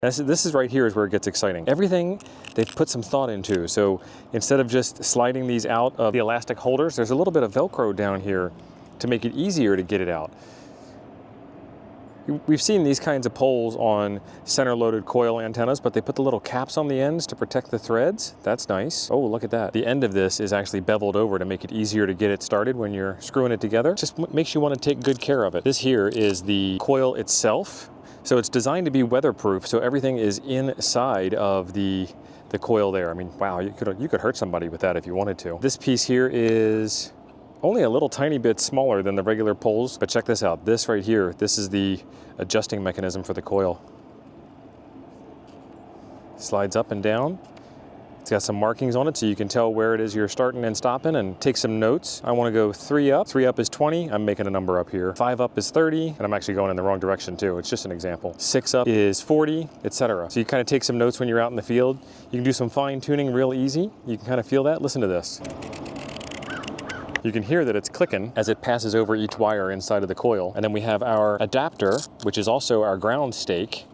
This, this is right here is where it gets exciting. Everything they've put some thought into. So instead of just sliding these out of the elastic holders, there's a little bit of Velcro down here to make it easier to get it out. We've seen these kinds of poles on center loaded coil antennas, but they put the little caps on the ends to protect the threads. That's nice. Oh, look at that. The end of this is actually beveled over to make it easier to get it started when you're screwing it together. Just makes you want to take good care of it. This here is the coil itself. So it's designed to be weatherproof, so everything is inside of the the coil there. I mean, wow, you could, you could hurt somebody with that if you wanted to. This piece here is only a little tiny bit smaller than the regular poles, but check this out. This right here, this is the adjusting mechanism for the coil. Slides up and down. It's got some markings on it so you can tell where it is you're starting and stopping and take some notes. I wanna go three up. Three up is 20, I'm making a number up here. Five up is 30, and I'm actually going in the wrong direction too. It's just an example. Six up is 40, etc. So you kind of take some notes when you're out in the field. You can do some fine tuning real easy. You can kind of feel that. Listen to this. You can hear that it's clicking as it passes over each wire inside of the coil. And then we have our adapter, which is also our ground stake.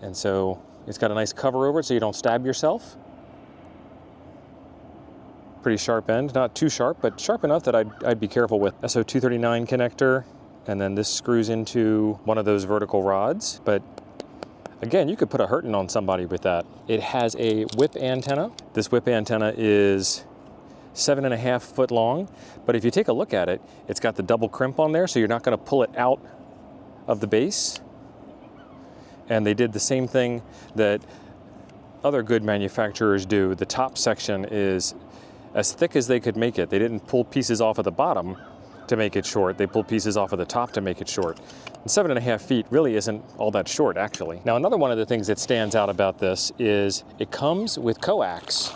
And so it's got a nice cover over it so you don't stab yourself. Pretty sharp end, not too sharp, but sharp enough that I'd, I'd be careful with. SO239 connector, and then this screws into one of those vertical rods. But again, you could put a hurting on somebody with that. It has a whip antenna. This whip antenna is seven and a half foot long. But if you take a look at it, it's got the double crimp on there, so you're not gonna pull it out of the base. And they did the same thing that other good manufacturers do. The top section is as thick as they could make it. They didn't pull pieces off of the bottom to make it short. They pulled pieces off of the top to make it short. And seven and a half feet really isn't all that short, actually. Now, another one of the things that stands out about this is it comes with coax.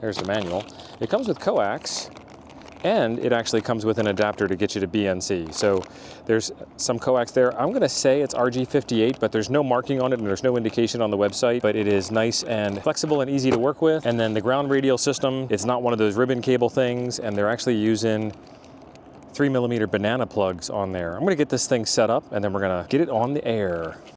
There's the manual. It comes with coax and it actually comes with an adapter to get you to BNC. So there's some coax there. I'm gonna say it's RG58, but there's no marking on it and there's no indication on the website, but it is nice and flexible and easy to work with. And then the ground radial system, it's not one of those ribbon cable things, and they're actually using three millimeter banana plugs on there. I'm gonna get this thing set up and then we're gonna get it on the air.